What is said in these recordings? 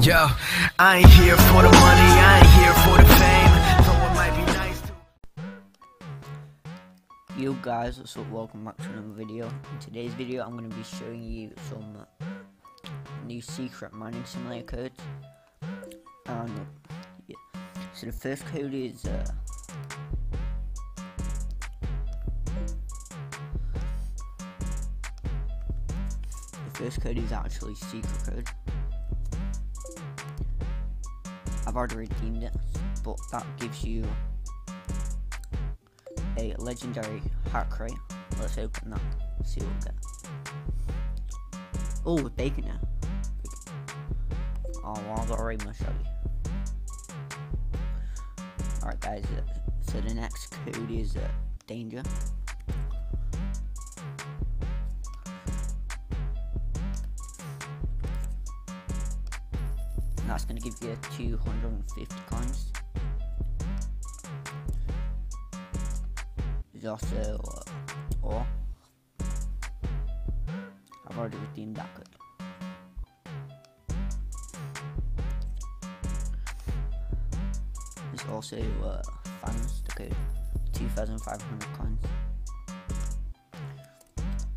Yo, I ain't here for the money, I ain't here for the fame. Nice to. Yo guys, up? Welcome back to another video. In today's video, I'm going to be showing you some new secret mining simulator codes. Yeah, so the first code is uh, the first code is actually secret code. I've already redeemed it, but that gives you a legendary heart crate. Let's open that. See what we get. Oh, bacon now. Oh, well, I've already you. Alright, guys. So the next code is uh, danger. That's gonna give you 250 coins. There's also uh, or I've already redeemed that code. There's also uh, fans the code 2,500 coins.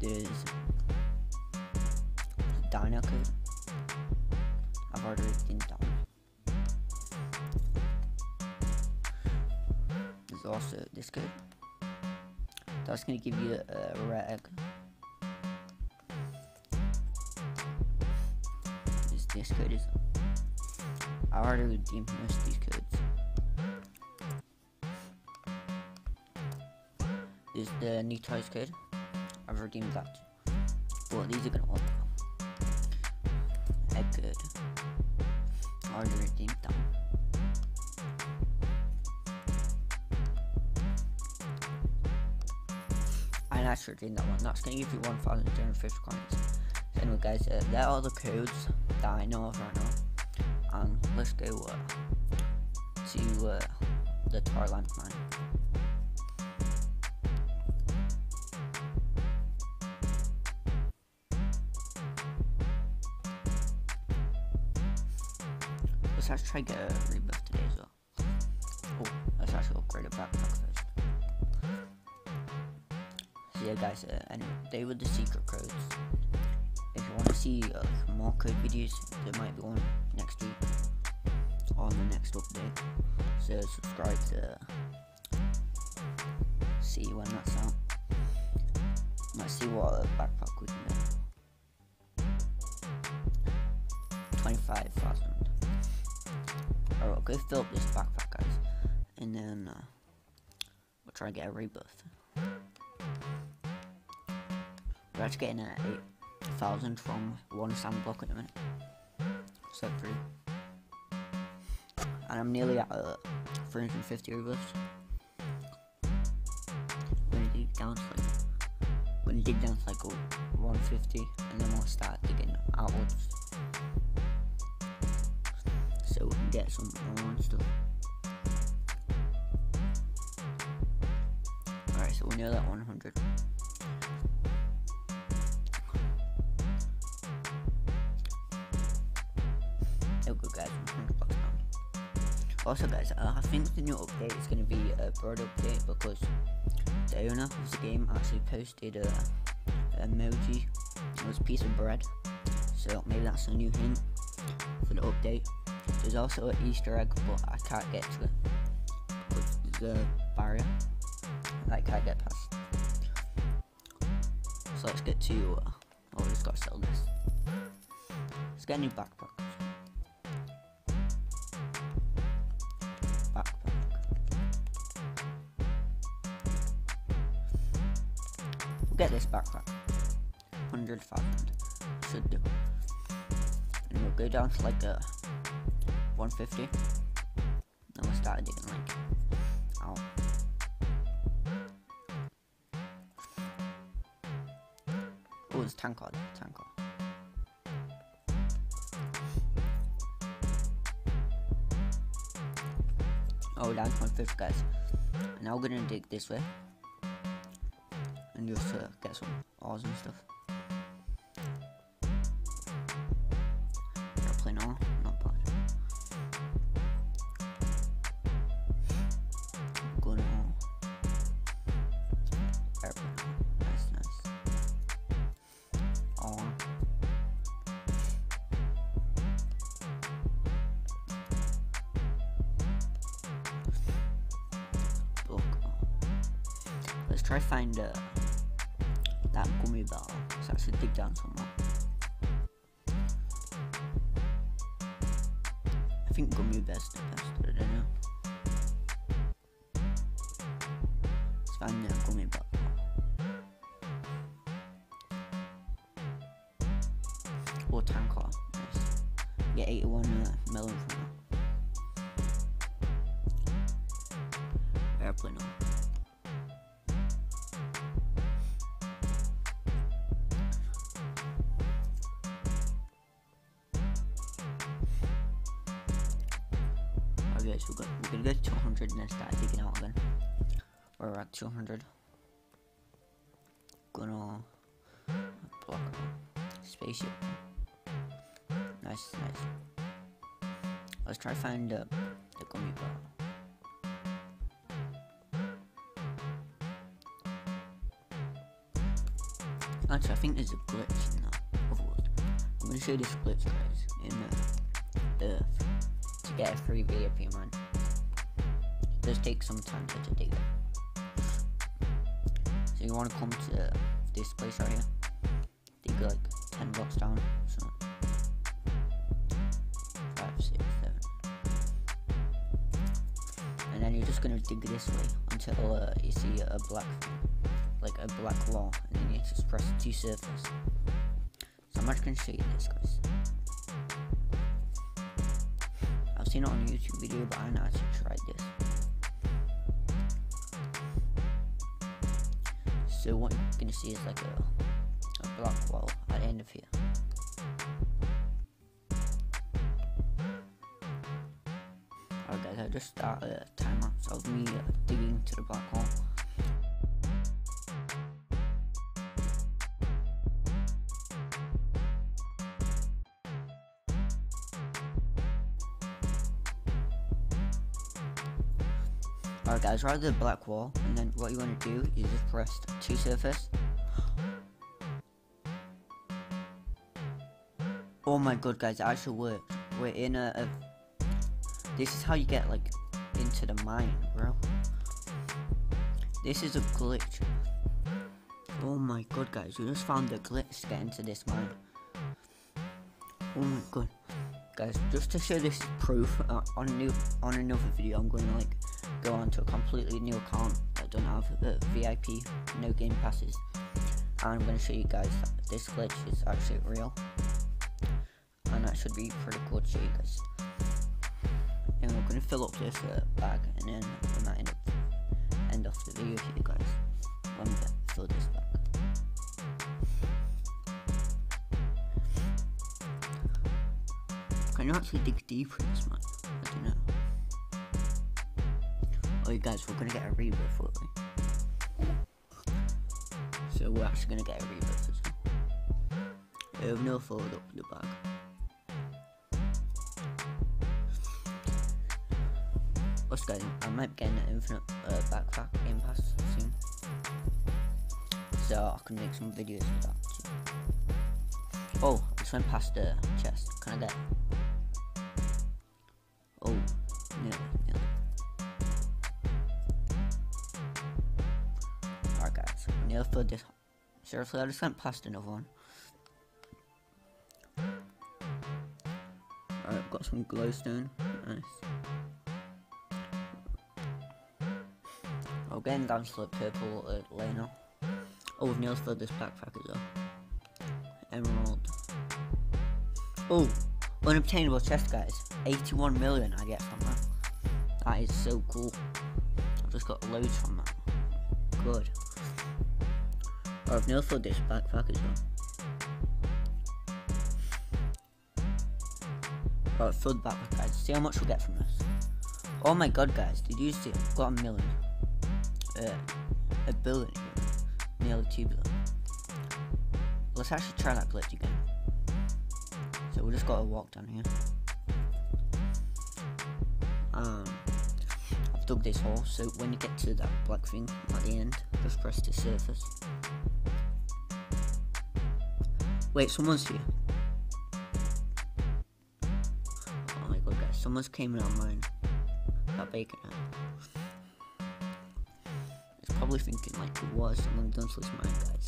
There's Dino code. I've already redeemed that one. There's also this code. That's gonna give you a, egg. This, this code is. I already redeemed most of these codes. This is the new toys code. I've redeemed that. But these are gonna work. Egg I actually redeemed that one. That's gonna give you 1,250 coins. So anyway guys, uh, there are the codes that I know of right now. And let's go uh, to uh, the Toyland mine. Let's try to get a rebirth guys, uh, anyway, they were the secret codes. If you want to see uh, more code videos, there might be one next week on the next update. So subscribe to see when that's out. Let's see what uh, backpack we can get. 25,000. Alright, go fill up this backpack, guys. And then uh, we'll try to get a rebirth. Getting a 8,000 from one sand block at the minute. So pretty. And I'm nearly at uh, 350 rebirths. When you dig down to like, when you dig down to like 150, and then we'll start digging outwards so we can get some more stuff. Alright, so we're near that 100. There we go guys, 100 bucks now. Also guys, uh, I think the new update is going to be a broad update because the owner of the game actually posted a, a emoji, it was piece of bread. So maybe that's a new hint for the update. There's also an Easter egg, but I can't get to it there's a barrier I can't get past. So let's get to. Uh, oh, we just gotta sell this. Let's get a new. Backpack. Get this backpack. 100,000. Should do. And we'll go down to like a 150. Then we'll start digging like out. Oh, it's tank card, tank card. Oh, down to 150 guys. Now we're gonna dig this way and just uh, get some ores and stuff. Got plain not bad. Good ore. Airplane, that's nice. Ore. Let's try find a. Uh, I think gummy bear's the best. We're gonna, we're gonna go 200 and then start digging out again. We're at 200. Gonna block spaceship. Nice, nice. Let's try to find uh, the gummy bear. Actually, I think there's a glitch in that. I'm gonna show you this glitch, guys, in uh, Earth get a free video VIP man. It does take some time to, to dig it. So you want to come to this place right here. Dig like 10 blocks down. So. And then you're just gonna dig this way until uh, you see a black, like a black wall, and then you just press two surface. So I'm just gonna show you this, guys. Seen it on a YouTube video, but I not actually tried this. So what you're gonna see is like a, a block wall at the end of here. Alright guys, I just started a time lapse of me digging to the black hole. Alright guys, right at the black wall, and then what you want to do is just press to surface. Oh my god guys, it actually worked. We're in a, a this is how you get like into the mine, bro. This is a glitch. Oh my god guys, we just found the glitch to get into this mine. Oh my god. Guys, just to show this proof uh, on a new on another video, I'm going to like go on to a completely new account that don't have the VIP, no game passes, and I'm going to show you guys that this glitch is actually real, and that should be pretty cool to show you guys. And we're going to fill up this uh, bag, and then we might end up end off the video for you guys when we fill this bag. Can actually dig deeper in this man? I don't know. Oh, you guys, we're gonna get a rebirth, won't we? So we're actually gonna get a rebirth as well. We have no forward up in the bag. What's guys? I might be getting an infinite uh, backpack game pass soon. So I can make some videos with that too. Oh, I just went past the chest. Can I get? Guys, nearly this. Seriously, I just went past another one. Alright, got some glowstone. Nice. Oh, getting down to the purple uh, lane Oh, we've nearly filled this backpack as well. Emerald. Oh, unobtainable chest, guys. 81 million I get from that. That is so cool. I've just got loads from that. Good. Oh, I've nearly filled this backpack as well. Right, filled backpack, guys. See how much we get from this. Oh my god, guys. Did you see? Got a million. Uh, a billion. Nearly two billion. Let's actually try that glitch again. So we just gotta walk down here. Um, I've dug this hole, so when you get to that black thing at the end, just press the surface. Wait, someone's here. Oh my god, guys, someone's came in on mine. That bacon out. It's probably thinking like it was someone done to mine, guys.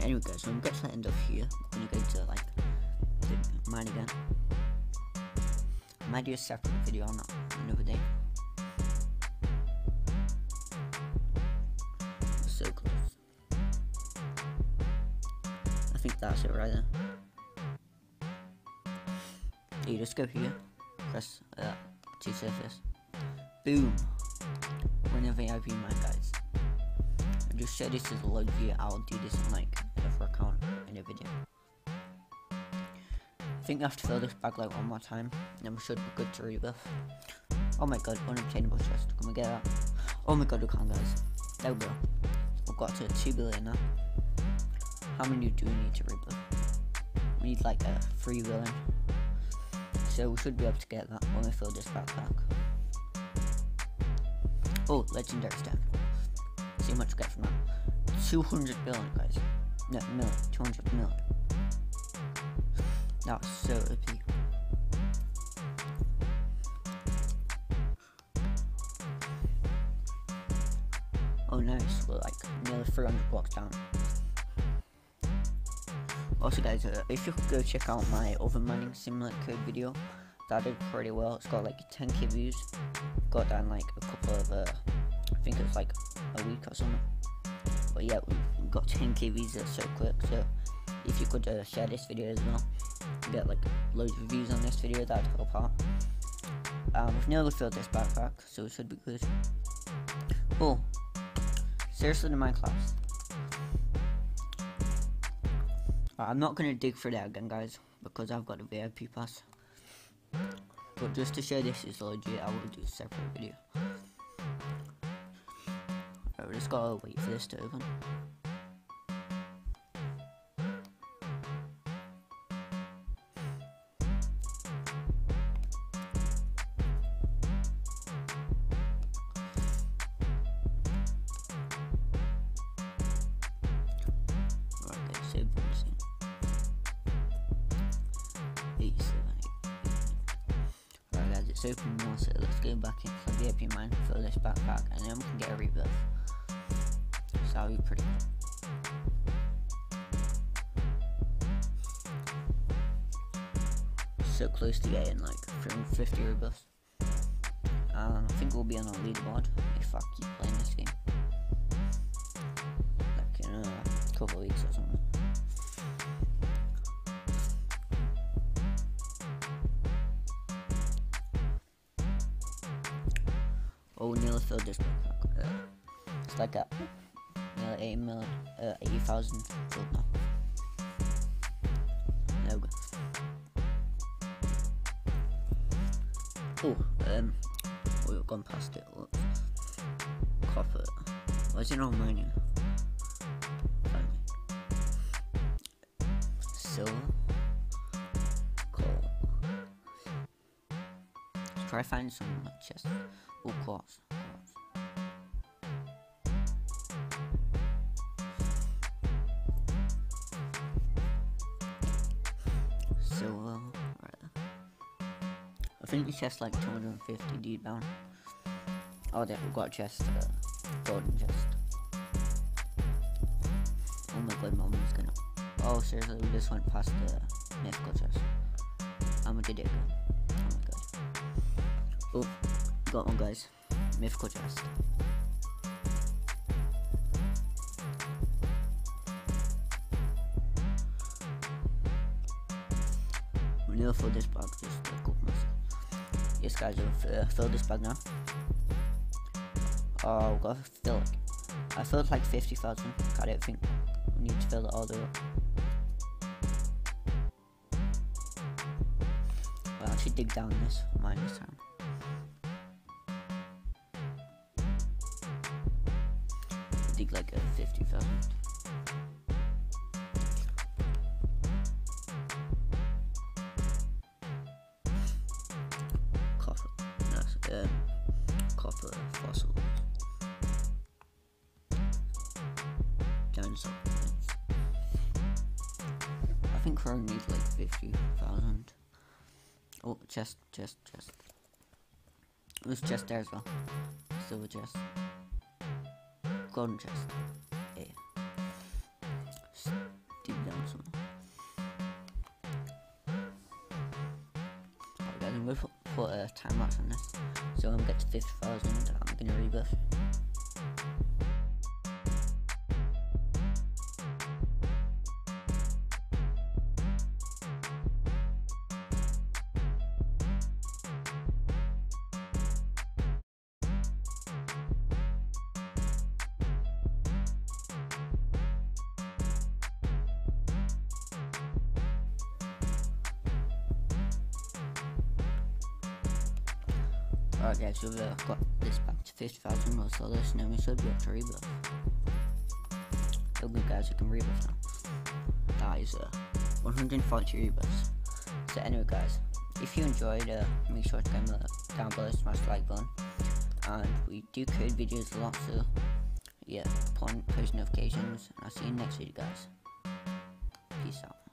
Anyway, guys, when we get to end of here, we're gonna go to like mine again. I might do a separate video on another day. I think that's it right there. You just go here, press uh, to surface. Boom! We're in a VIP mine, guys. I just said this is legit, I'll do this in like another account in a video. I think I have to fill this bag like one more time, then we should be good to rebirth. Oh my god, unobtainable chest, can we get that? Oh my god, we can guys. There we go. We've got to 2 billion now. How many do we need to rebirth? We need like a free 3 billion. So we should be able to get that when we fill this backpack. Oh, legendary step. See how much we get from that. 200 billion, guys. No, million. 200 million. That's so OP. Oh nice, we're like nearly 300 blocks down. Also guys, uh, if you could go check out my other mining simulator code video, that did pretty well. It's got like 10k views. Got down like a couple of, uh, I think it was like a week or something. But yeah, we got 10k views so quick. So if you could uh, share this video as well, get like loads of views on this video, that'd help out. Um, we've nearly filled this backpack, so it should be good. Oh, seriously, to my class. I'm not gonna dig for that again, guys, because I've got a VIP pass. But just to show this is legit, I will do a separate video. Right, we just gotta wait for this to open. Now, so let's go back in into the VIP mine, fill this backpack, and then we can get a rebirth. So that'll be pretty cool. So close to getting like 350 rebirths. Um, I think we'll be on our leaderboard if I keep playing this game. Like in a couple of weeks or something. Filled this. Uh, it's like a nearly 80 million, uh, 80,000 filled now. There we go. Oh, um, we've gone past it. Look. Copper. Why is it not mining? Silver. Coal. Let's try finding some chests. Oh, quartz. Quartz. Silver. Right. I think the chest like 250 deep down. Oh, there, we've got a chest. Uh, golden chest. Oh my god, mom is gonna. Oh, seriously, we just went past the mythical chest. Much did it go? Oh my god. Oh, got one, guys. Mythical chest. Filled this bag, just a couple minutes. Yes, guys, I've uh, bag now. Oh, to fill it. I filled like 50,000. I don't think we need to fill it all the way up. I'll actually dig down this mine this time. Dig like a 50,000. Um, copper fossils. Dinosaur points. I think we needs need like 50,000. Oh, chest, chest, chest. Was chest there as well. Silver chest. Golden chest. Yeah. Just deep down somewhere. I'm gonna put, put a time lapse on this. So when we get to 50,000, I'm gonna rebirth. Alright guys, we've uh, got this back to 50,000 more so this now we should be able to rebirth. Okay guys, we can rebirth now. That is uh, 140 rebirths. So anyway guys, if you enjoyed, uh, make sure to comment down below, smash the like button. And we do create videos a lot, so yeah, post notifications. And I'll see you next video guys. Peace out.